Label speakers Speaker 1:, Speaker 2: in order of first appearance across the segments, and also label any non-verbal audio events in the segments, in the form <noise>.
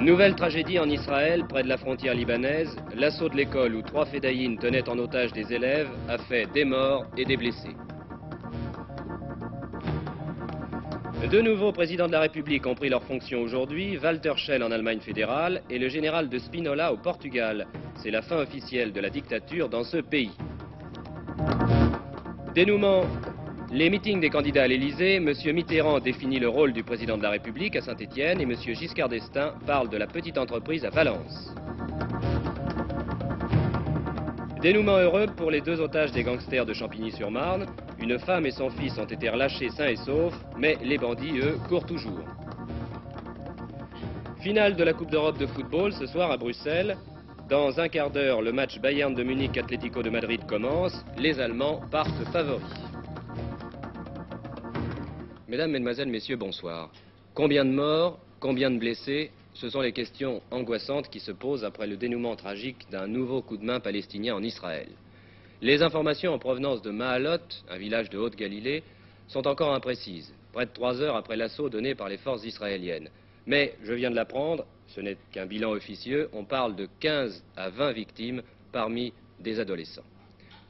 Speaker 1: Nouvelle tragédie en Israël, près de la frontière libanaise. L'assaut de l'école où trois fédayines tenaient en otage des élèves a fait des morts et des blessés. Deux nouveaux présidents de la République ont pris leurs fonctions aujourd'hui, Walter Schell en Allemagne fédérale et le général de Spinola au Portugal. C'est la fin officielle de la dictature dans ce pays. Dénouement les meetings des candidats à l'Élysée, M. Mitterrand définit le rôle du président de la République à Saint-Étienne et M. Giscard d'Estaing parle de la petite entreprise à Valence. Dénouement heureux pour les deux otages des gangsters de Champigny-sur-Marne. Une femme et son fils ont été relâchés sains et saufs, mais les bandits, eux, courent toujours. Finale de la Coupe d'Europe de football ce soir à Bruxelles. Dans un quart d'heure, le match Bayern de Munich-Atlético de Madrid commence. Les Allemands partent favoris. Mesdames, Mesdemoiselles, Messieurs, bonsoir. Combien de morts Combien de blessés Ce sont les questions angoissantes qui se posent après le dénouement tragique d'un nouveau coup de main palestinien en Israël. Les informations en provenance de Mahalot, un village de Haute-Galilée, sont encore imprécises, près de trois heures après l'assaut donné par les forces israéliennes. Mais, je viens de l'apprendre, ce n'est qu'un bilan officieux, on parle de 15 à 20 victimes parmi des adolescents.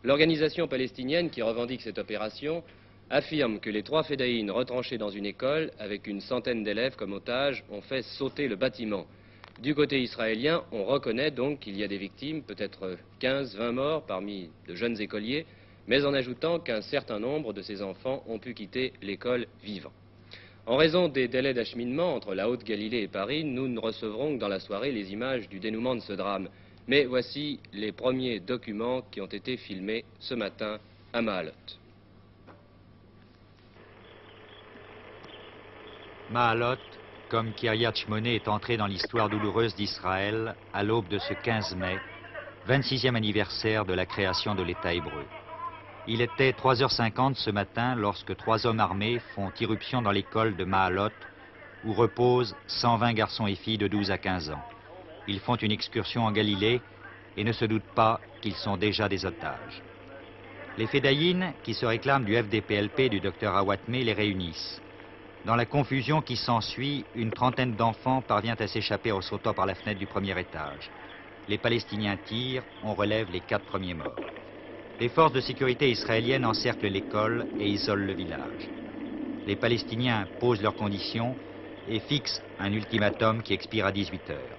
Speaker 1: L'organisation palestinienne qui revendique cette opération affirme que les trois fédéines retranchées dans une école, avec une centaine d'élèves comme otages, ont fait sauter le bâtiment. Du côté israélien, on reconnaît donc qu'il y a des victimes, peut-être 15, 20 morts parmi de jeunes écoliers, mais en ajoutant qu'un certain nombre de ces enfants ont pu quitter l'école vivants. En raison des délais d'acheminement entre la Haute-Galilée et Paris, nous ne recevrons que dans la soirée les images du dénouement de ce drame. Mais voici les premiers documents qui ont été filmés ce matin à Mahalot.
Speaker 2: Mahalot, comme Kiryat Shmone, est entré dans l'histoire douloureuse d'Israël à l'aube de ce 15 mai, 26e anniversaire de la création de l'État hébreu. Il était 3h50 ce matin lorsque trois hommes armés font irruption dans l'école de Mahalot, où reposent 120 garçons et filles de 12 à 15 ans. Ils font une excursion en Galilée et ne se doutent pas qu'ils sont déjà des otages. Les Fédayines, qui se réclament du FDPLP du docteur Awatme, les réunissent. Dans la confusion qui s'ensuit, une trentaine d'enfants parvient à s'échapper en sautant par la fenêtre du premier étage. Les Palestiniens tirent, on relève les quatre premiers morts. Les forces de sécurité israéliennes encerclent l'école et isolent le village. Les Palestiniens posent leurs conditions et fixent un ultimatum qui expire à 18 heures.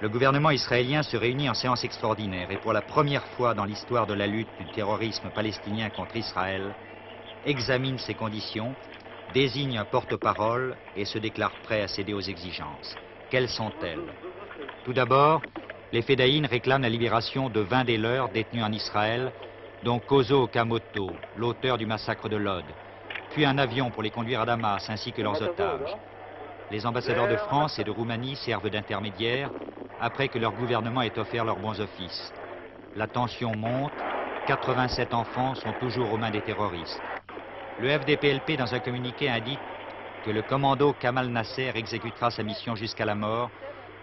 Speaker 2: Le gouvernement israélien se réunit en séance extraordinaire et pour la première fois dans l'histoire de la lutte du terrorisme palestinien contre Israël, examine ces conditions désigne un porte-parole et se déclare prêt à céder aux exigences. Quelles sont-elles? Tout d'abord, les Fédayines réclament la libération de 20 des leurs détenus en Israël, dont Kozo Okamoto, l'auteur du massacre de Lod, puis un avion pour les conduire à Damas, ainsi que leurs otages. Les ambassadeurs de France et de Roumanie servent d'intermédiaires après que leur gouvernement ait offert leurs bons offices. La tension monte, 87 enfants sont toujours aux mains des terroristes. Le FDPLP, dans un communiqué, indique que le commando Kamal Nasser exécutera sa mission jusqu'à la mort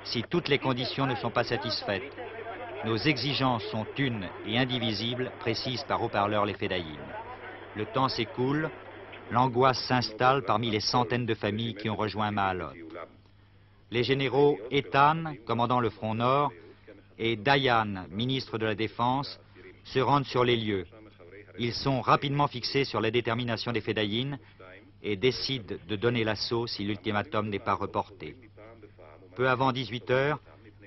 Speaker 2: si toutes les conditions ne sont pas satisfaites. Nos exigences sont une et indivisibles, précisent par haut-parleur les Fédayines. Le temps s'écoule, l'angoisse s'installe parmi les centaines de familles qui ont rejoint Mahalot. Les généraux Ethan, commandant le front nord, et Dayan, ministre de la Défense, se rendent sur les lieux. Ils sont rapidement fixés sur la détermination des Fédayines et décident de donner l'assaut si l'ultimatum n'est pas reporté. Peu avant 18 heures,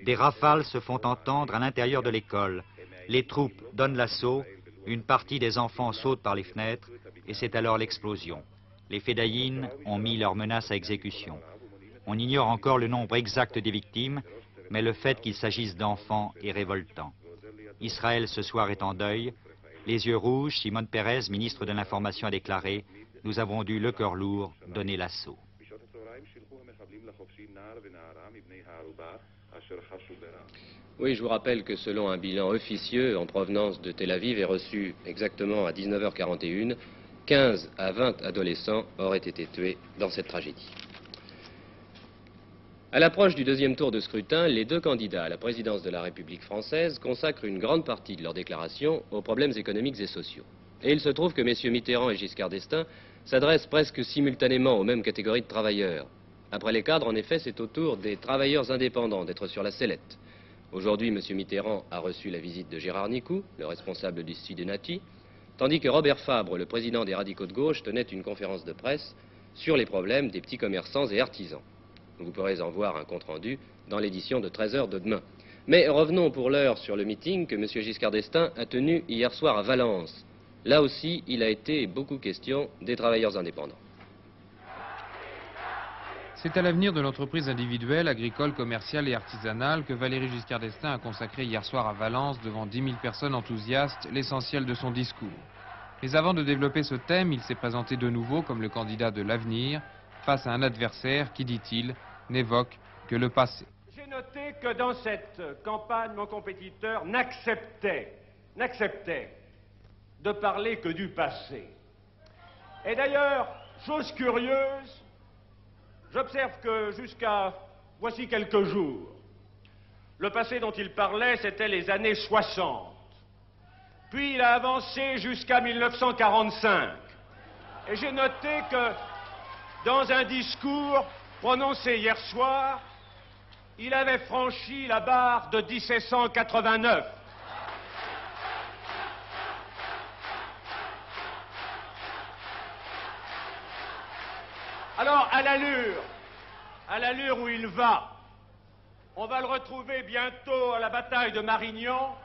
Speaker 2: des rafales se font entendre à l'intérieur de l'école. Les troupes donnent l'assaut, une partie des enfants saute par les fenêtres et c'est alors l'explosion. Les Fédayines ont mis leurs menaces à exécution. On ignore encore le nombre exact des victimes, mais le fait qu'il s'agisse d'enfants est révoltant. Israël ce soir est en deuil, les yeux rouges, Simone Pérez, ministre de l'Information, a déclaré « Nous avons dû, le cœur lourd, donner l'assaut ».
Speaker 1: Oui, je vous rappelle que selon un bilan officieux en provenance de Tel Aviv et reçu exactement à 19h41, 15 à 20 adolescents auraient été tués dans cette tragédie. À l'approche du deuxième tour de scrutin, les deux candidats à la présidence de la République française consacrent une grande partie de leur déclaration aux problèmes économiques et sociaux. Et il se trouve que messieurs Mitterrand et Giscard d'Estaing s'adressent presque simultanément aux mêmes catégories de travailleurs. Après les cadres, en effet, c'est au tour des travailleurs indépendants d'être sur la sellette. Aujourd'hui, M. Mitterrand a reçu la visite de Gérard Nicou, le responsable du Nati, tandis que Robert Fabre, le président des radicaux de gauche, tenait une conférence de presse sur les problèmes des petits commerçants et artisans. Vous pourrez en voir un compte-rendu dans l'édition de 13h de demain. Mais revenons pour l'heure sur le meeting que M. Giscard d'Estaing a tenu hier soir à Valence. Là aussi, il a été beaucoup question des travailleurs indépendants.
Speaker 3: C'est à l'avenir de l'entreprise individuelle, agricole, commerciale et artisanale que Valéry Giscard d'Estaing a consacré hier soir à Valence devant 10 000 personnes enthousiastes l'essentiel de son discours. Mais avant de développer ce thème, il s'est présenté de nouveau comme le candidat de l'avenir face à un adversaire qui, dit-il, n'évoque que le passé.
Speaker 4: J'ai noté que dans cette campagne, mon compétiteur n'acceptait, n'acceptait de parler que du passé. Et d'ailleurs, chose curieuse, j'observe que jusqu'à voici quelques jours, le passé dont il parlait, c'était les années 60. Puis il a avancé jusqu'à 1945. Et j'ai noté que dans un discours prononcé hier soir, il avait franchi la barre de 1789. Alors, à l'allure, à l'allure où il va, on va le retrouver bientôt à la bataille de Marignan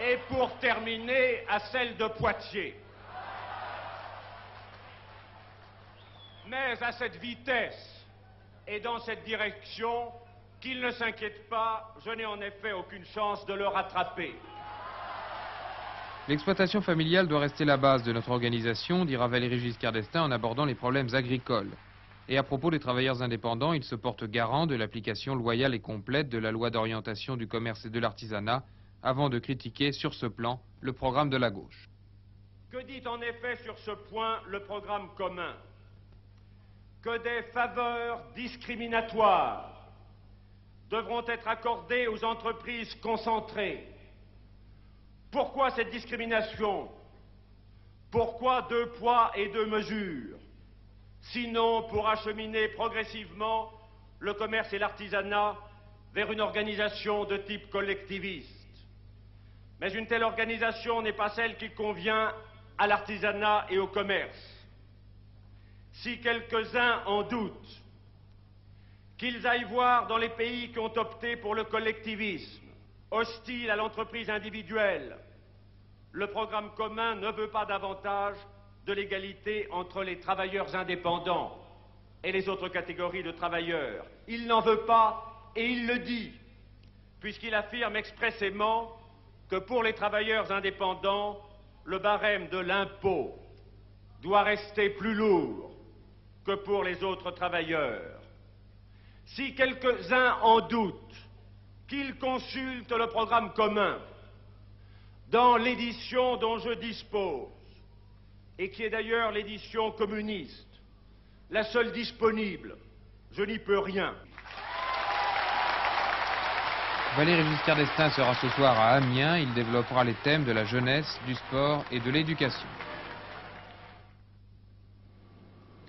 Speaker 4: et pour terminer à celle de Poitiers. Mais à cette vitesse et dans cette direction, qu'il ne s'inquiète pas, je n'ai en effet aucune chance de le rattraper.
Speaker 3: L'exploitation familiale doit rester la base de notre organisation, dira Valéry Giscard d'Estaing en abordant les problèmes agricoles. Et à propos des travailleurs indépendants, il se porte garant de l'application loyale et complète de la loi d'orientation du commerce et de l'artisanat, avant de critiquer sur ce plan le programme de la gauche.
Speaker 4: Que dit en effet sur ce point le programme commun? Que des faveurs discriminatoires devront être accordées aux entreprises concentrées pourquoi cette discrimination? Pourquoi deux poids et deux mesures? Sinon pour acheminer progressivement le commerce et l'artisanat vers une organisation de type collectiviste. Mais une telle organisation n'est pas celle qui convient à l'artisanat et au commerce. Si quelques-uns en doutent, qu'ils aillent voir dans les pays qui ont opté pour le collectivisme, hostile à l'entreprise individuelle. Le programme commun ne veut pas davantage de l'égalité entre les travailleurs indépendants et les autres catégories de travailleurs. Il n'en veut pas et il le dit, puisqu'il affirme expressément que pour les travailleurs indépendants, le barème de l'impôt doit rester plus lourd que pour les autres travailleurs. Si quelques-uns en doutent, qu'il consulte le programme commun dans l'édition dont je dispose, et qui est d'ailleurs l'édition communiste, la seule disponible. Je n'y peux rien.
Speaker 3: Valéry Giscard d'Estaing sera ce soir à Amiens. Il développera les thèmes de la jeunesse, du sport et de l'éducation.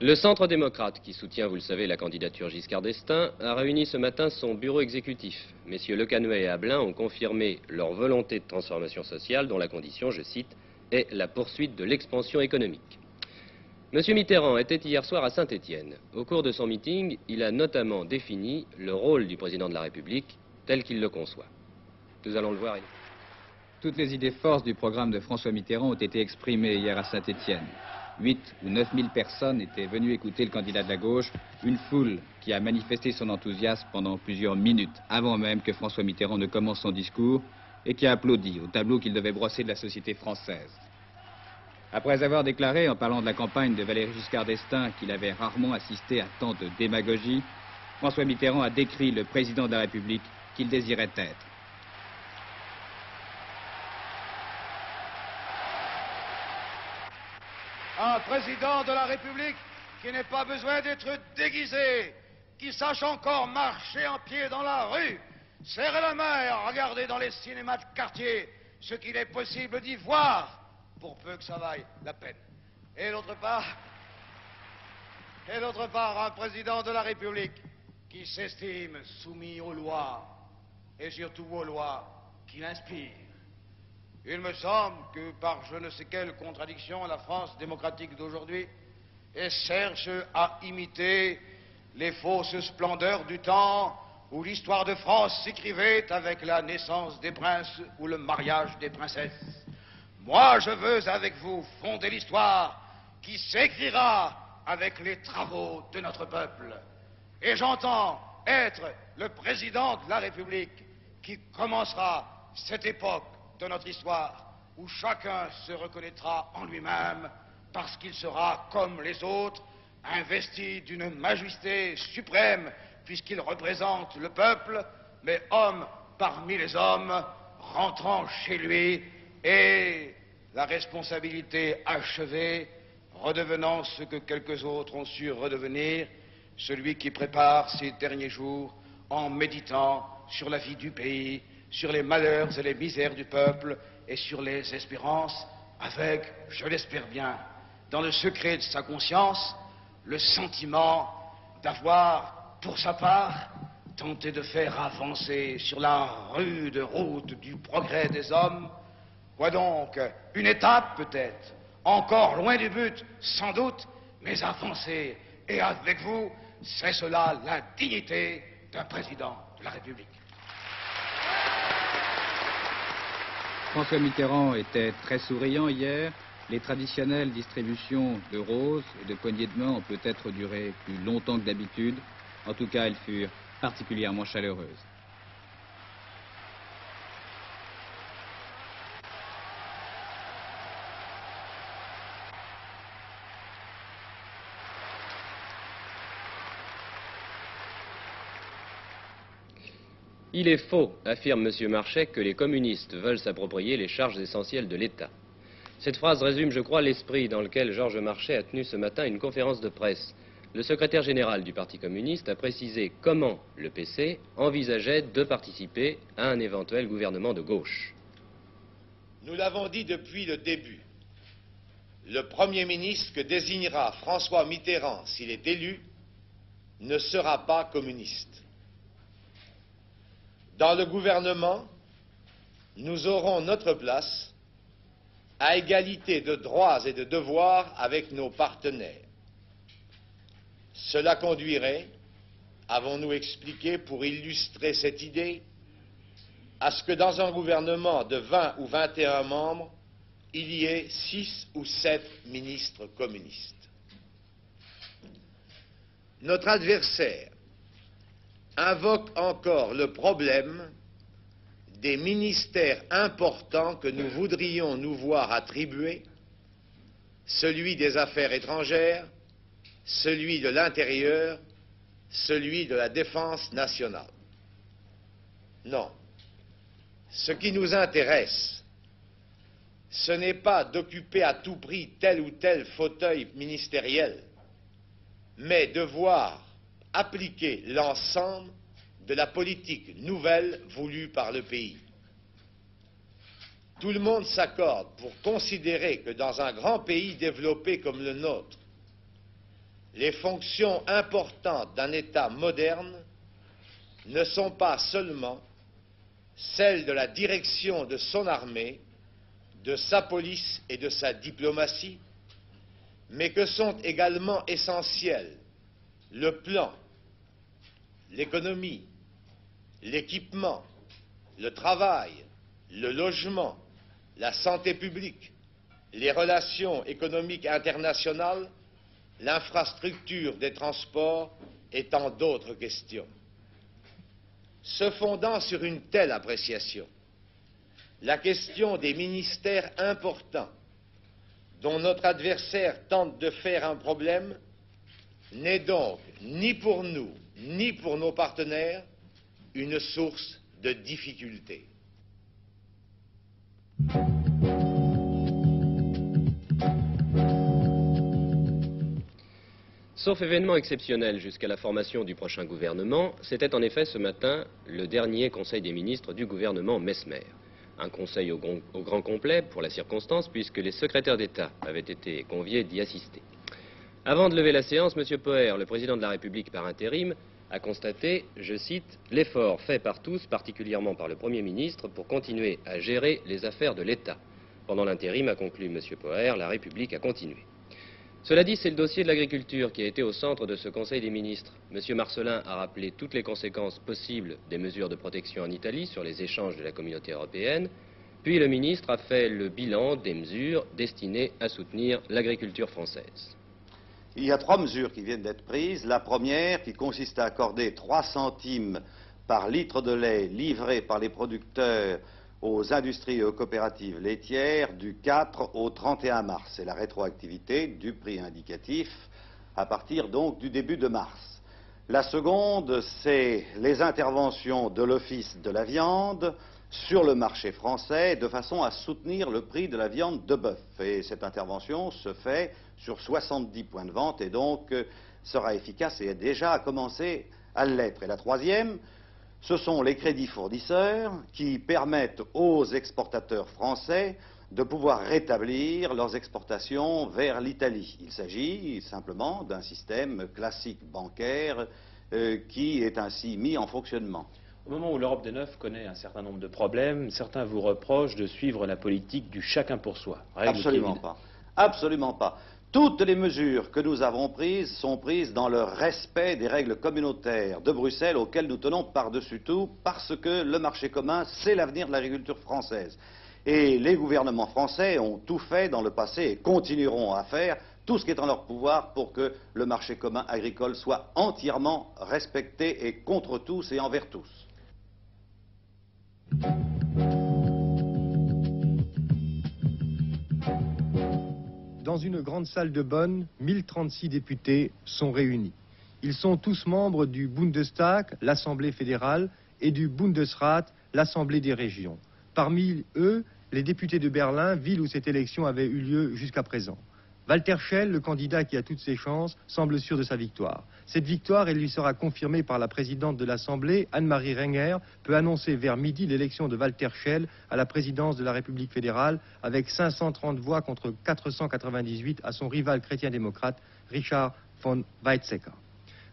Speaker 1: Le Centre démocrate, qui soutient, vous le savez, la candidature Giscard d'Estaing, a réuni ce matin son bureau exécutif. Messieurs Lecanuet et Ablin ont confirmé leur volonté de transformation sociale dont la condition, je cite, est la poursuite de l'expansion économique. Monsieur Mitterrand était hier soir à Saint-Étienne. Au cours de son meeting, il a notamment défini le rôle du président de la République tel qu'il le conçoit. Nous allons le voir.
Speaker 5: Toutes les idées forces du programme de François Mitterrand ont été exprimées hier à Saint-Étienne. 8 ou 9 000 personnes étaient venues écouter le candidat de la gauche, une foule qui a manifesté son enthousiasme pendant plusieurs minutes avant même que François Mitterrand ne commence son discours et qui a applaudi au tableau qu'il devait brosser de la société française. Après avoir déclaré, en parlant de la campagne de Valéry Giscard d'Estaing, qu'il avait rarement assisté à tant de démagogie, François Mitterrand a décrit le président de la République qu'il désirait être.
Speaker 6: un président de la République qui n'ait pas besoin d'être déguisé, qui sache encore marcher en pied dans la rue, serrer la main et regarder dans les cinémas de quartier ce qu'il est possible d'y voir, pour peu que ça vaille la peine. Et d'autre part, et d'autre part un président de la République qui s'estime soumis aux lois et surtout aux lois qui l'inspirent. Il me semble que par je ne sais quelle contradiction, la France démocratique d'aujourd'hui cherche à imiter les fausses splendeurs du temps où l'histoire de France s'écrivait avec la naissance des princes ou le mariage des princesses. Moi, je veux avec vous fonder l'histoire qui s'écrira avec les travaux de notre peuple. Et j'entends être le président de la République qui commencera cette époque de notre histoire où chacun se reconnaîtra en lui-même parce qu'il sera comme les autres, investi d'une majesté suprême puisqu'il représente le peuple, mais homme parmi les hommes, rentrant chez lui et la responsabilité achevée, redevenant ce que quelques autres ont su redevenir, celui qui prépare ses derniers jours en méditant sur la vie du pays, sur les malheurs et les misères du peuple et sur les espérances, avec, je l'espère bien, dans le secret de sa conscience, le sentiment d'avoir, pour sa part, tenté de faire avancer sur la rude route du progrès des hommes, quoi donc, une étape peut-être, encore loin du but, sans doute, mais avancer, et avec vous, c'est cela la dignité d'un président de la République.
Speaker 5: François Mitterrand était très souriant hier. Les traditionnelles distributions de roses et de poignées de main ont peut-être duré plus longtemps que d'habitude. En tout cas, elles furent particulièrement chaleureuses.
Speaker 1: Il est faux, affirme M. Marchais, que les communistes veulent s'approprier les charges essentielles de l'État. Cette phrase résume, je crois, l'esprit dans lequel Georges Marchais a tenu ce matin une conférence de presse. Le secrétaire général du Parti communiste a précisé comment le PC envisageait de participer à un éventuel gouvernement de gauche.
Speaker 7: Nous l'avons dit depuis le début. Le Premier ministre que désignera François Mitterrand s'il est élu ne sera pas communiste. Dans le gouvernement, nous aurons notre place à égalité de droits et de devoirs avec nos partenaires. Cela conduirait, avons-nous expliqué pour illustrer cette idée, à ce que dans un gouvernement de 20 ou 21 membres, il y ait 6 ou 7 ministres communistes. Notre adversaire invoque encore le problème des ministères importants que nous voudrions nous voir attribuer, celui des affaires étrangères, celui de l'intérieur, celui de la défense nationale. Non. Ce qui nous intéresse, ce n'est pas d'occuper à tout prix tel ou tel fauteuil ministériel, mais de voir appliquer l'ensemble de la politique nouvelle voulue par le pays. Tout le monde s'accorde pour considérer que dans un grand pays développé comme le nôtre, les fonctions importantes d'un État moderne ne sont pas seulement celles de la direction de son armée, de sa police et de sa diplomatie, mais que sont également essentielles le plan, l'économie, l'équipement, le travail, le logement, la santé publique, les relations économiques internationales, l'infrastructure des transports et tant d'autres questions. Se fondant sur une telle appréciation, la question des ministères importants dont notre adversaire tente de faire un problème n'est donc ni pour nous ni pour nos partenaires une source de difficulté.
Speaker 1: Sauf événement exceptionnel jusqu'à la formation du prochain gouvernement, c'était en effet ce matin le dernier Conseil des ministres du gouvernement Mesmer. Un conseil au, grand complet pour la circonstance puisque les secrétaires d'État avaient été conviés d'y assister. Avant de lever la séance, M. Poher, le président de la République par intérim, a constaté, je cite, l'effort fait par tous, particulièrement par le Premier ministre, pour continuer à gérer les affaires de l'État. Pendant l'intérim, a conclu M. Poher, la République a continué. Cela dit, c'est le dossier de l'agriculture qui a été au centre de ce Conseil des ministres. M. Marcelin a rappelé toutes les conséquences possibles des mesures de protection en Italie sur les échanges de la communauté européenne. Puis le ministre a fait le bilan des mesures destinées à soutenir l'agriculture française.
Speaker 8: Il y a trois mesures qui viennent d'être prises. La première, qui consiste à accorder 3 centimes par litre de lait livré par les producteurs aux industries et aux coopératives laitières du 4 au 31 mars. C'est la rétroactivité du prix indicatif à partir donc du début de mars. La seconde, c'est les interventions de l'Office de la viande sur le marché français de façon à soutenir le prix de la viande de bœuf. Et cette intervention se fait sur 70 points de vente et donc euh, sera efficace et a déjà commencé à l'être. Et la troisième, ce sont les crédits fournisseurs qui permettent aux exportateurs français de pouvoir rétablir leurs exportations vers l'Italie. Il s'agit simplement d'un système classique bancaire euh, qui est ainsi mis en fonctionnement.
Speaker 9: Au moment où l'Europe des Neuf connaît un certain nombre de problèmes, certains vous reprochent de suivre la politique du chacun pour soi.
Speaker 8: Absolument pas. Absolument pas. Toutes les mesures que nous avons prises sont prises dans le respect des règles communautaires de Bruxelles auxquelles nous tenons par-dessus tout parce que le marché commun, c'est l'avenir de l'agriculture française. Et les gouvernements français ont tout fait dans le passé et continueront à faire tout ce qui est en leur pouvoir pour que le marché commun agricole soit entièrement respecté et contre tous et envers tous.
Speaker 10: Dans une grande salle de Bonn, 1036 députés sont réunis. Ils sont tous membres du Bundestag, l'Assemblée fédérale, et du Bundesrat, l'Assemblée des régions. Parmi eux, les députés de Berlin, ville où cette élection avait eu lieu jusqu'à présent. Walter Schell, le candidat qui a toutes ses chances, semble sûr de sa victoire. Cette victoire, elle lui sera confirmée par la présidente de l'Assemblée, Anne-Marie Renger, peut annoncer vers midi l'élection de Walter Schell à la présidence de la République fédérale avec 530 voix contre 498 à son rival chrétien-démocrate, Richard von Weizsäcker.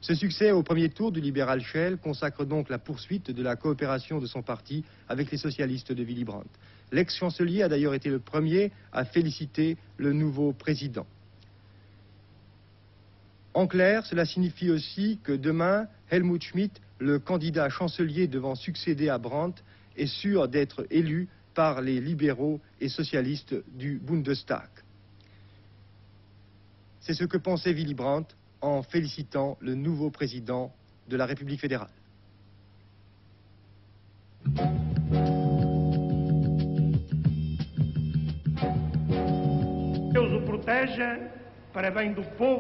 Speaker 10: Ce succès au premier tour du libéral Schell consacre donc la poursuite de la coopération de son parti avec les socialistes de Willy Brandt. L'ex-chancelier a d'ailleurs été le premier à féliciter le nouveau président. En clair, cela signifie aussi que demain, Helmut Schmidt, le candidat chancelier devant succéder à Brandt, est sûr d'être élu par les libéraux et socialistes du Bundestag. C'est ce que pensait Willy Brandt en félicitant le nouveau président de la République fédérale.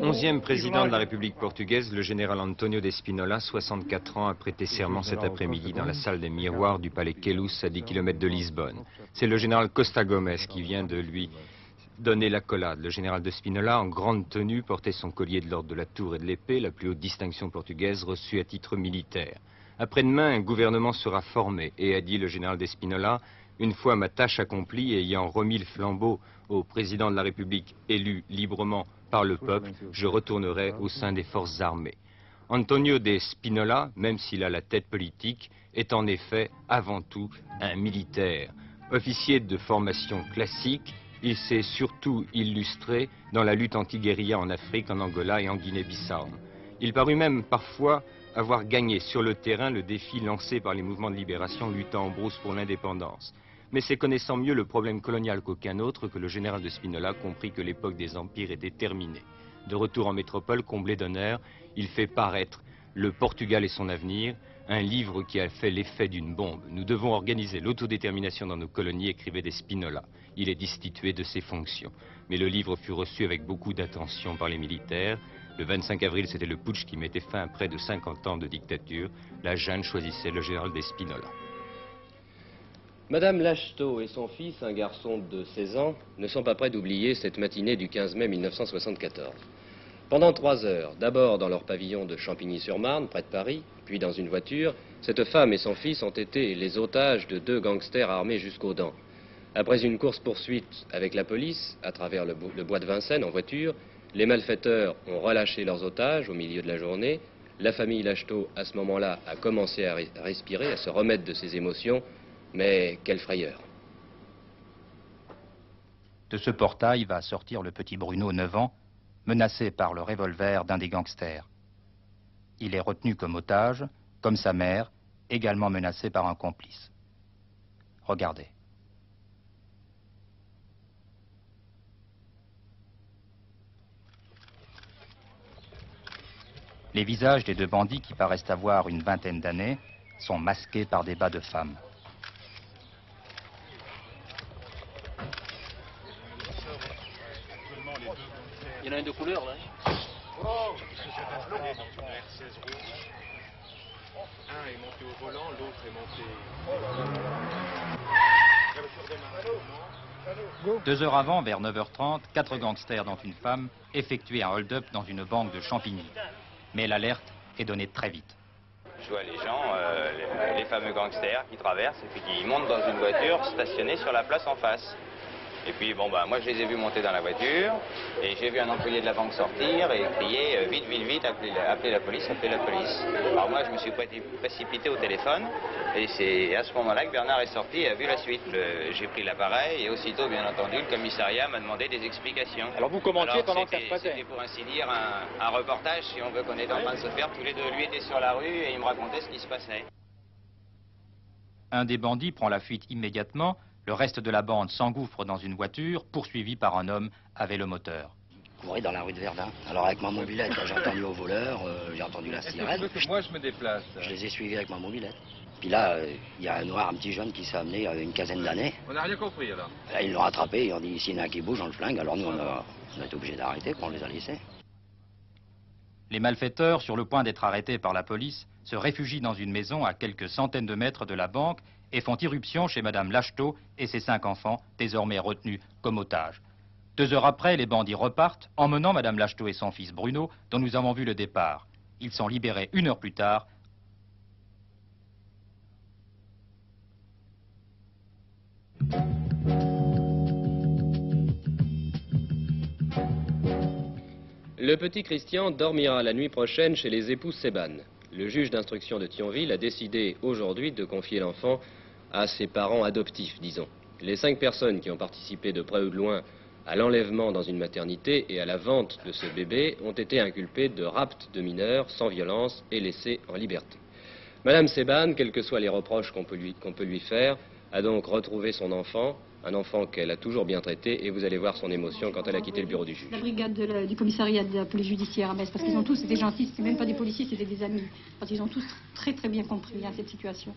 Speaker 11: Onzième président de la République portugaise, le général Antonio de Spinola, 64 ans, a prêté serment cet après-midi dans la salle des miroirs du palais Queluz à 10 km de Lisbonne. C'est le général Costa Gomes qui vient de lui donner l'accolade. Le général de Spinola, en grande tenue, portait son collier de l'ordre de la Tour et de l'Épée, la plus haute distinction portugaise reçue à titre militaire. Après-demain, un gouvernement sera formé et, a dit le général d'Espinola, une fois ma tâche accomplie et ayant remis le flambeau au président de la République élu librement par le peuple, je retournerai au sein des forces armées. Antonio de Spinola, même s'il a la tête politique, est en effet avant tout un militaire. Officier de formation classique, il s'est surtout illustré dans la lutte anti-guérilla en Afrique, en Angola et en Guinée-Bissau. Il parut même parfois avoir gagné sur le terrain le défi lancé par les mouvements de libération luttant en brousse pour l'indépendance mais c'est connaissant mieux le problème colonial qu'aucun autre que le général de Spinola comprit que l'époque des empires était terminée. De retour en métropole, comblé d'honneur, il fait paraître Le Portugal et son avenir, un livre qui a fait l'effet d'une bombe. Nous devons organiser l'autodétermination dans nos colonies, écrivait des Spinola. Il est destitué de ses fonctions. Mais le livre fut reçu avec beaucoup d'attention par les militaires. Le 25 avril, c'était le putsch qui mettait fin à près de 50 ans de dictature. La Jeanne choisissait le général des Spinola.
Speaker 1: Madame Lachteau et son fils, un garçon de 16 ans, ne sont pas prêts d'oublier cette matinée du 15 mai 1974. Pendant trois heures, d'abord dans leur pavillon de Champigny-sur-Marne, près de Paris, puis dans une voiture, cette femme et son fils ont été les otages de deux gangsters armés jusqu'aux dents. Après une course-poursuite avec la police, à travers le, bois de Vincennes en voiture, Les malfaiteurs ont relâché leurs otages au milieu de la journée. La famille Lacheteau, à ce moment-là, a commencé à respirer, à se remettre de ses émotions. Mais quelle frayeur.
Speaker 12: De ce portail va sortir le petit Bruno, 9 ans, menacé par le revolver d'un des gangsters. Il est retenu comme otage, comme sa mère, également menacée par un complice. Regardez. Les visages des deux bandits qui paraissent avoir une vingtaine d'années sont masqués par des bas de femmes.
Speaker 13: Il y en a un de couleur là. Oh,
Speaker 14: un est monté au volant, l'autre est monté.
Speaker 12: Deux heures avant, vers 9h30, quatre gangsters, dont une femme, effectuaient un hold-up dans une banque de Champigny. Mais l'alerte est donnée très vite.
Speaker 15: Je vois les gens, euh, les, les, fameux gangsters qui traversent et puis qui montent dans une voiture stationnée sur la place en face. Et puis, bon, bah, moi, je les ai vus monter dans la voiture, et j'ai vu un employé de la banque sortir et crier euh, vite, vite, vite, appelez la, la, police, appelez la police. Alors, moi, je me suis précipité au téléphone, et c'est à ce moment-là que Bernard est sorti et a vu la suite. J'ai pris l'appareil, et aussitôt, bien entendu, le commissariat m'a demandé des explications.
Speaker 13: Alors, vous commentiez pendant que ça se passait
Speaker 15: C'était pour ainsi dire un, un, reportage, si on veut qu'on est en train de se faire. Tous les deux, lui était sur la rue, et il me racontait ce qui se passait.
Speaker 12: Un des bandits prend la fuite immédiatement, le reste de la bande s'engouffre dans une voiture, poursuivie par un homme avec le moteur.
Speaker 16: Courir dans la rue de Verdun. Alors avec ma mobilette, j'ai entendu au voleur, euh, j'ai entendu la sirène.
Speaker 14: Que moi je me déplace?
Speaker 16: Je les ai suivis avec ma mobilette. Puis là, il euh, y a un noir, un petit jeune qui s'est amené il y a une quinzaine d'années.
Speaker 14: On n'a rien compris alors.
Speaker 16: Là, ils l'ont rattrapé, ils ont dit s'il y en a un qui bouge, on le flingue. Alors nous, on a, on a été obligés d'arrêter, on les a laissés.
Speaker 12: Les malfaiteurs, sur le point d'être arrêtés par la police, se réfugient dans une maison à quelques centaines de mètres de la banque et font irruption chez Madame Lacheteau et ses cinq enfants, désormais retenus comme otages. Deux heures après, les bandits repartent, emmenant Madame Lacheteau et son fils Bruno, dont nous avons vu le départ. Ils sont libérés une heure plus tard.
Speaker 1: Le petit Christian dormira la nuit prochaine chez les époux Seban. Le juge d'instruction de Thionville a décidé aujourd'hui de confier l'enfant à ses parents adoptifs, disons. Les cinq personnes qui ont participé de près ou de loin à l'enlèvement dans une maternité et à la vente de ce bébé ont été inculpées de rapt de mineurs sans violence et laissées en liberté. Madame Seban, quels que soient les reproches qu'on peut, lui faire, a donc retrouvé son enfant, un enfant qu'elle a toujours bien traité, et vous allez voir son émotion quand elle a quitté le bureau du juge.
Speaker 17: La brigade du commissariat de la police judiciaire à Metz, parce qu'ils ont tous été gentils, c'est même pas des policiers, c'était des amis, parce qu'ils ont tous très très bien compris hein, cette situation.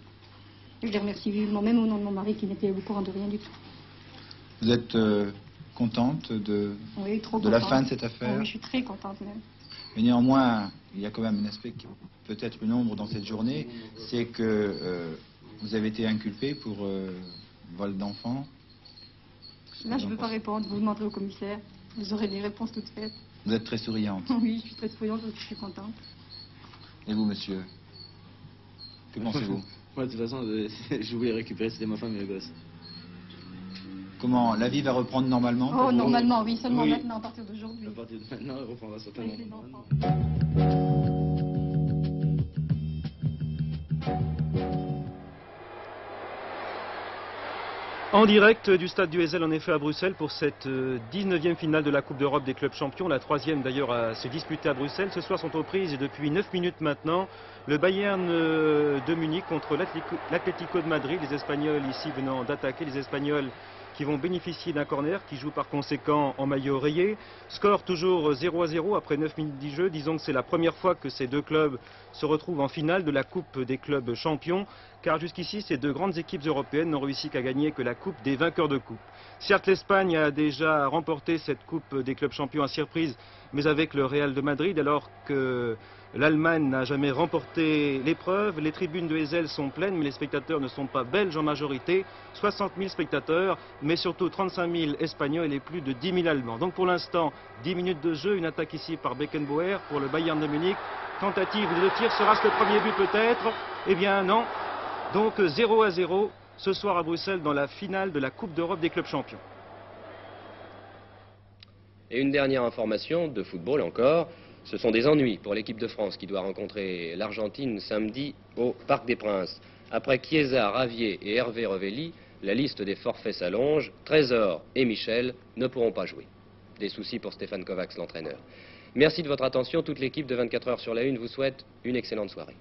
Speaker 17: Je les remercie vivement, même au nom de mon mari qui n'était au courant de rien du tout.
Speaker 18: Vous êtes euh, contente de, de la fin de cette affaire
Speaker 17: Oui, je suis très contente même.
Speaker 18: Mais néanmoins, il y a quand même un aspect qui peut être une ombre dans cette journée, c'est que euh, vous avez été inculpé pour euh, vol d'enfants.
Speaker 17: Là, je ne peux pas répondre. Vous demanderez au commissaire. Vous aurez les réponses toutes faites.
Speaker 18: Vous êtes très souriante. <laughs>
Speaker 17: Oui, je suis très souriante parce que je suis contente.
Speaker 18: Et vous, monsieur? Que pensez-vous? <laughs>
Speaker 19: Moi, de toute façon, <laughs> je voulais récupérer, c'était ma femme et le gosse.
Speaker 18: Comment La vie va reprendre normalement
Speaker 17: Oh, normalement, oui, seulement maintenant, à partir d'aujourd'hui.
Speaker 19: À partir de maintenant, elle reprendra certainement
Speaker 20: En direct du stade du Heysel, en effet, à Bruxelles, pour cette 19e finale de la Coupe d'Europe des clubs champions, la troisième d'ailleurs à se disputer à Bruxelles. Ce soir sont aux prises, depuis 9 minutes maintenant, le Bayern de Munich contre l'Atlético de Madrid. Les Espagnols ici venant d'attaquer, les Espagnols qui vont bénéficier d'un corner, qui joue par conséquent en maillot rayé. Score toujours 0 à 0 après 9 minutes de jeu. Disons que c'est la première fois que ces deux clubs se retrouvent en finale de la Coupe des clubs champions, car jusqu'ici, ces deux grandes équipes européennes n'ont réussi qu'à gagner que la Coupe des vainqueurs de Coupe. Certes, l'Espagne a déjà remporté cette Coupe des clubs champions à surprise, mais avec le Real de Madrid, alors que L'Allemagne n'a jamais remporté l'épreuve. Les tribunes de Heysel sont pleines, mais les spectateurs ne sont pas belges en majorité. 60 000 spectateurs, mais surtout 35 000 Espagnols et plus de 10 000 Allemands. Donc pour l'instant, 10 minutes de jeu, une attaque ici par Beckenbauer pour le Bayern de Munich. Tentative de tir, sera-ce le premier but peut-être? Eh bien non. Donc 0 à 0 ce soir à Bruxelles dans la finale de la Coupe d'Europe des clubs champions.
Speaker 1: Et une dernière information de football encore. Ce sont des ennuis pour l'équipe de France qui doit rencontrer l'Argentine samedi au Parc des Princes. Après Chiesa, Ravier et Hervé Revelli, la liste des forfaits s'allonge. Trésor et Michel ne pourront pas jouer. Des soucis pour Stéphane Kovacs, l'entraîneur. Merci de votre attention. Toute l'équipe de 24 heures sur la Une vous souhaite une excellente soirée.